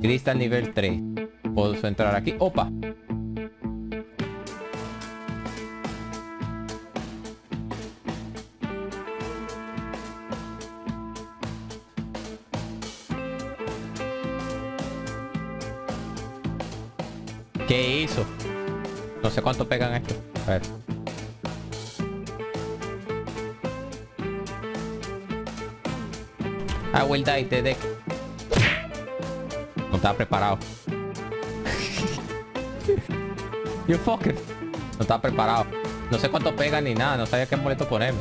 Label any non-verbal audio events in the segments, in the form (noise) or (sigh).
Cristal nivel 3. Puedo entrar aquí. ¡Opa! ¿Qué hizo? No sé cuánto pegan esto. A ver. I will die, the deck. Estaba preparado. you fucker. No estaba preparado. No sé cuánto pegan ni nada. No sabía qué boleto ponerme.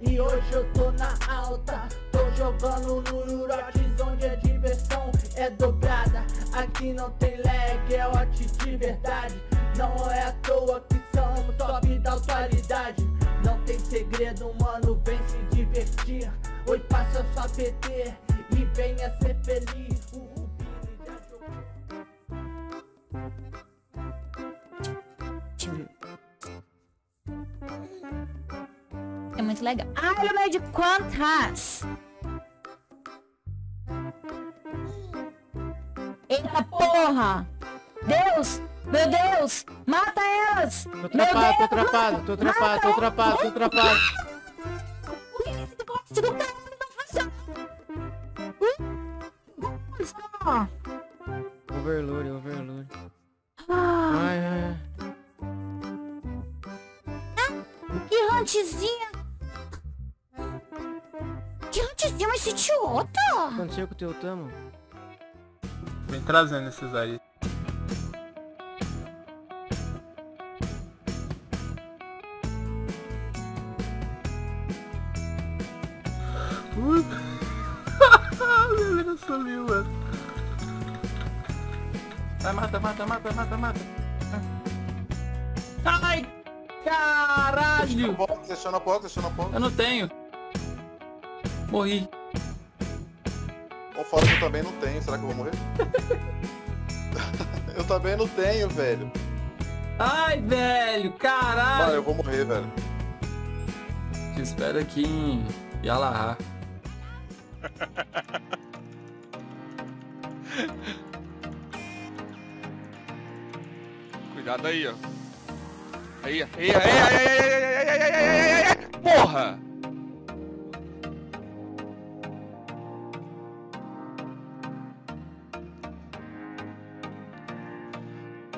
E hoje eu tô na alta. Tô jogando no Urotes onde a diversão é dobrada. Aqui não tem lag, é hot de verdade. Não é à toa que somos top da atualidade. Não tem segredo, mano, vem se divertir. Hoje passa só PT e venha ser feliz. Muito legal. Ah, ele é de quantas? Eita porra! Deus! Meu Deus! Mata elas! Tô atrapado, tô atrapado, tô atrapado, tô atrapado, tô atrapado. O que esse negócio do caralho não funciona? Overload, overload. Ah, Ai, ai, ai. que huntzinha! Huntzinha, mas esse idiota! O que aconteceu com o teu tamo? Vem trazendo esses aí. Ui. Minha sumiu, mano. Vai, mata, mata, mata, mata, mata. Ai! Caralho! Seleciona a porta, seleciona a porta. Eu não tenho. Morri. Ou fora que eu também não tenho, será que eu vou morrer? eu também não tenho, velho. Ai, velho! Mano, Caralho! eu vou morrer, velho. Te espero aqui em Yalaha. Cuidado aí, ó. Aí, aí, aí, aí, aí, aí, aí, aí, aí, aí, aí, aí, porra!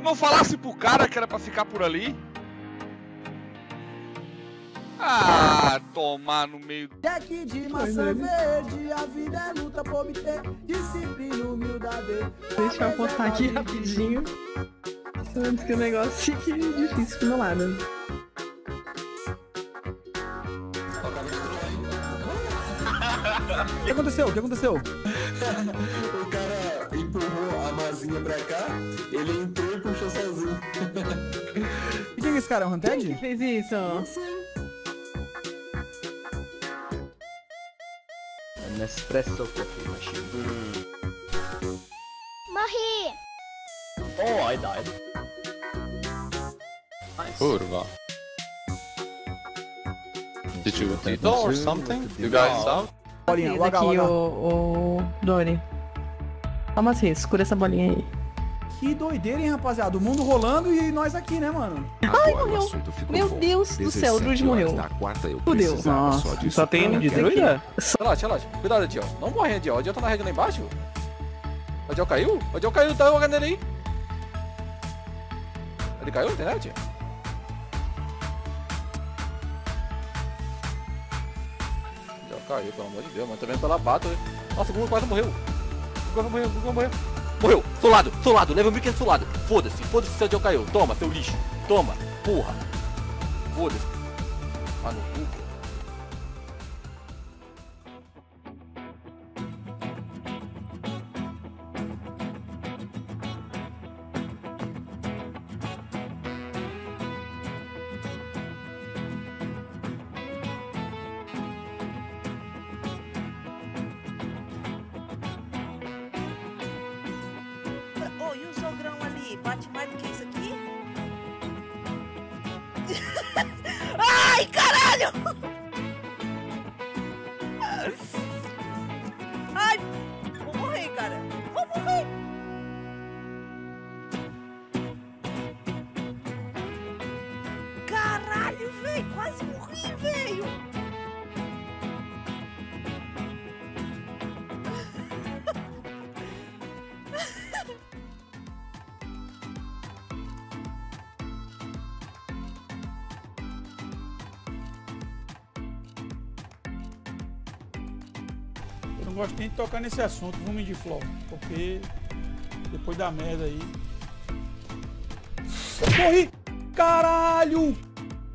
Não falasse pro cara que era pra ficar por ali? Ah, tomar no meio do... Deck de maçã verde, a vida é luta por obter disciplina, humildade. Deixa eu botar aqui rapidinho. Só antes que o negócio fique difícil pro meu lado. O que aconteceu? O que aconteceu? (laughs) O cara empurrou a mazinha pra cá, ele entrou puxou sozinho. (laughs) E quem é esse cara? É um Quem Hunted? que fez isso? Nespresso coffee machine. Morri! Oh, I died. Nice. Kurva. Did you did or something? You guys out? Bolinha, loga, aqui, o, o Dori. Toma assim, segura essa bolinha aí. Que doideira, hein, rapaziada? O mundo rolando e nós aqui, né, mano? Ai, morreu. Meu Deus do céu, o druid morreu. Fudeu. Nossa, só tem de druida? Relaxa, relaxa. Cuidado, Dio. Não morre. O Dio tá na rede lá embaixo. O Dio caiu? O Dio caiu, tá jogando ele aí. Ele caiu na internet? O Dio caiu, pelo amor de Deus, mano. Tá vendo pela bata. Nossa, o Google quase morreu. O Google morreu, o Google morreu. Morreu, solado, solado, leva 1500 solado. Foda-se, foda-se se o Dio caiu. Toma, seu lixo. Toma, porra. Foda-se. bate mais do que isso aqui? (laughs) Ai, caralho! Ai, vou morrer, cara. Vou morrer. Caralho, velho. Quase morri, velho. Não gosto nem de tocar nesse assunto, vamos de flow. Porque depois da merda aí. Morri! Caralho!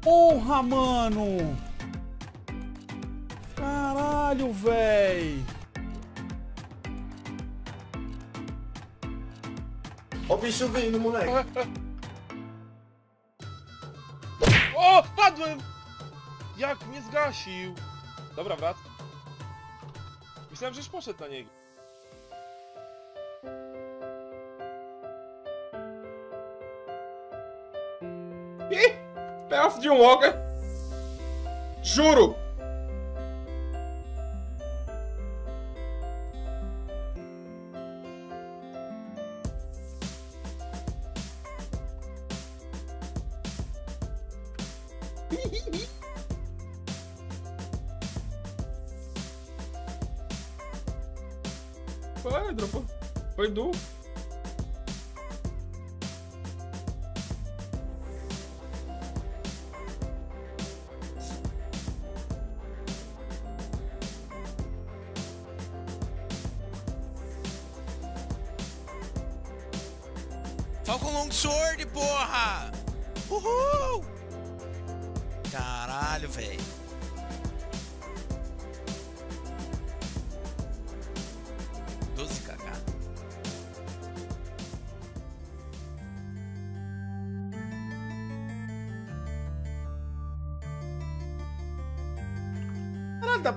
Porra, mano! Caralho, véi! Ó o bicho vindo, moleque. (laughs) O, padłem! Jak mnie zgasił! Dobra, brat. Myślałem, żeś poszedł na niego. Ih! Pedaço de um Walker! Juro! Foi, dropou. Foi do. Falcon Longsword, porra! Uhul! Caralho, velho. Tá...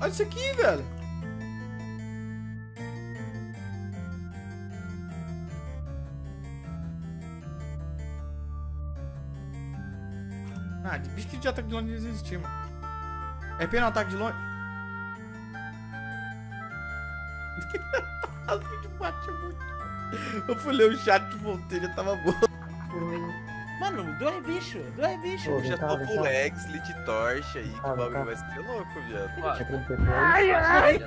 olha isso aqui, velho. Ah, de bicho de ataque de longe não existia, mano. É pena ataque de longe. Bate (laughs) muito. Eu fui ler o chat voltei, já tava bom. Mano, dois bicho, dois bicho. Já tô full leg, slit torch aí, que o bagulho vai ser louco, viado. Ai, ai.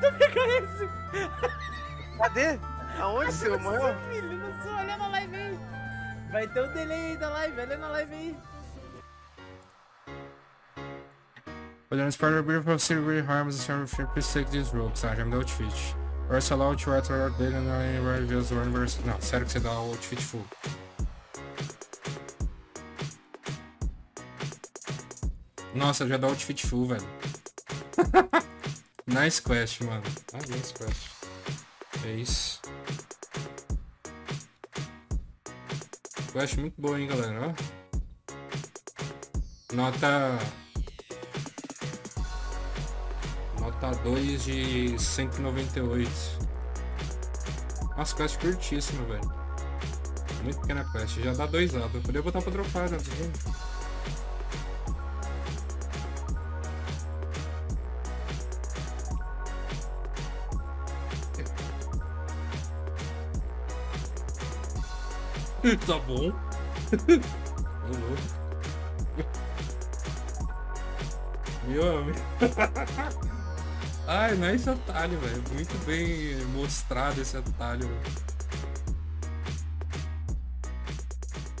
Tu pega esse. Cadê? Aonde, seu? Morreu? Filho, não sei, olha na live aí. Vai ter um delay aí da live, olha na live aí. But then Spider Beautiful City really harms the server free please take these ropes, tá? Já me dá outfit. Verse allow to write out dele na reviews one verse. Não, sério que você dá o outfit full. Nossa, já dá outfit full, velho. (laughs) nice quest, mano. Ah, nice quest. É isso. Quest muito boa, hein, galera. Ó. Nota Nota 2 de 198. Nossa, quest curtíssima, velho. Muito pequena quest. Já dá dois lados. Eu poderia botar pra dropar, né? Tá bom. (laughs) Meu amigo. Ai, não é esse atalho, velho. Muito bem mostrado esse atalho.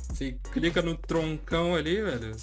Você clica no troncão ali, velho.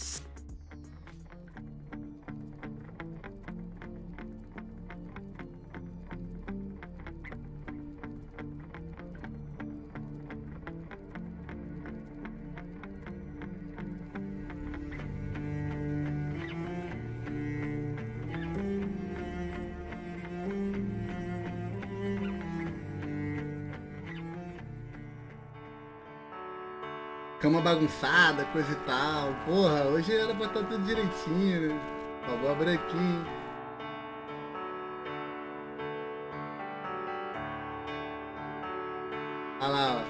Cama bagunçada, coisa e tal. Porra, hoje era pra estar tudo direitinho, né? Abóbora aqui. Olha lá,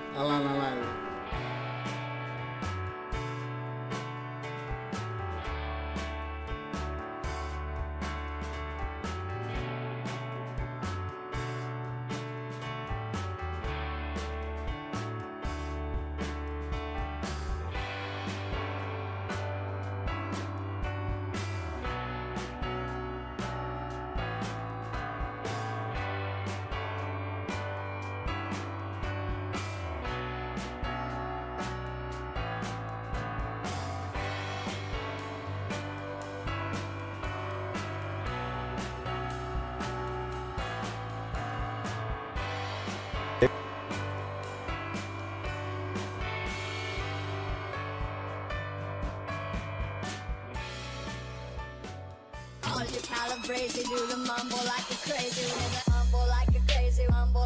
celebrate, do the mumble like a crazy like a crazy, humble like a crazy, humble,